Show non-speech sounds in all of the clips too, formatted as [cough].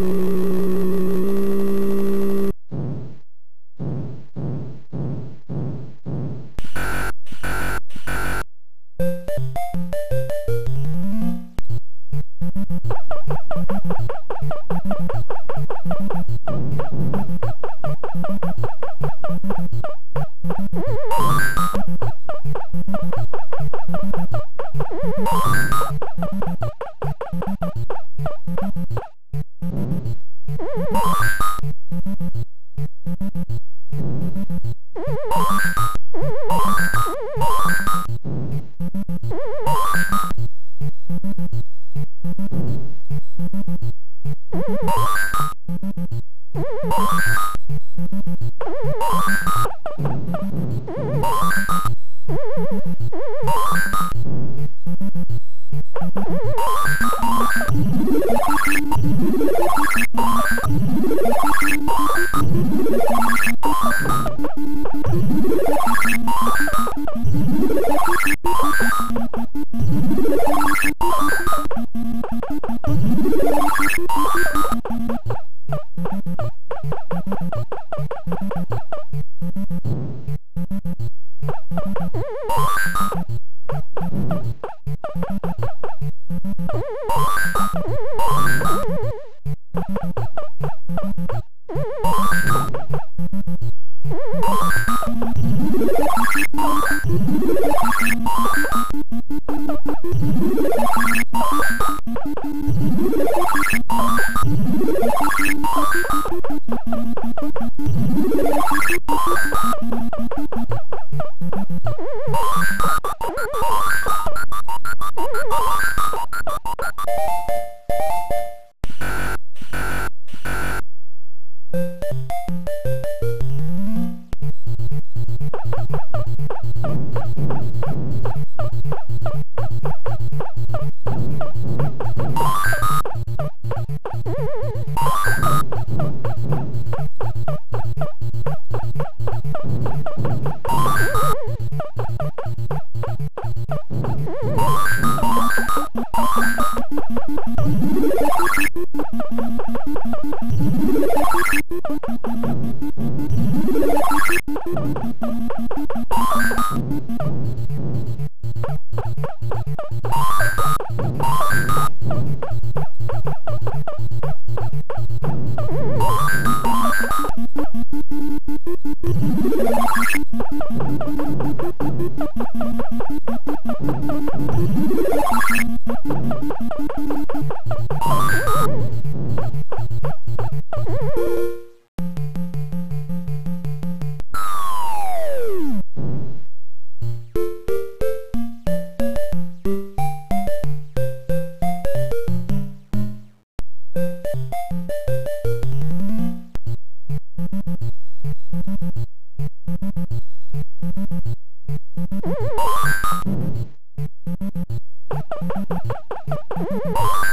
Ooh. You Thank you. Woo-hoo-hoo! [laughs] Oh!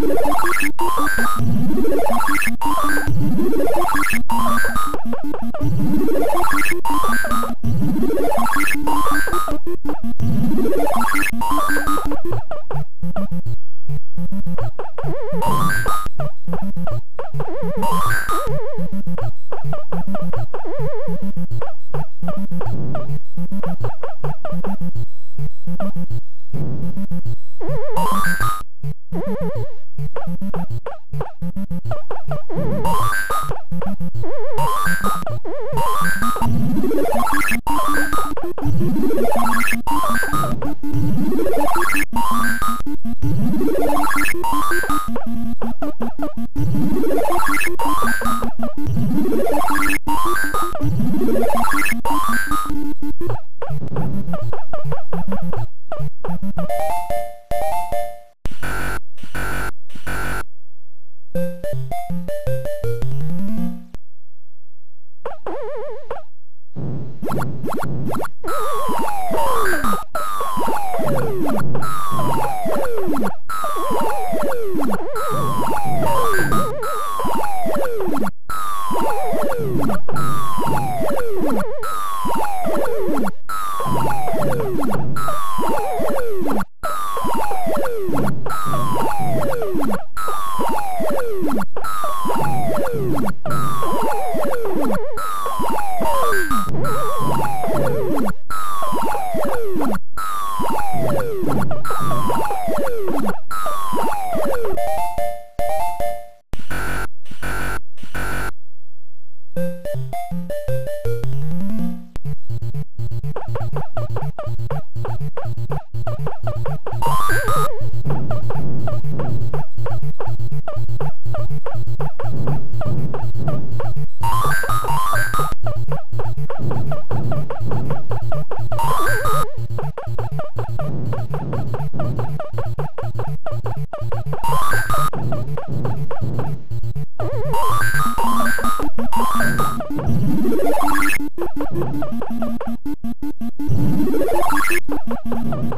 you you. Thank you.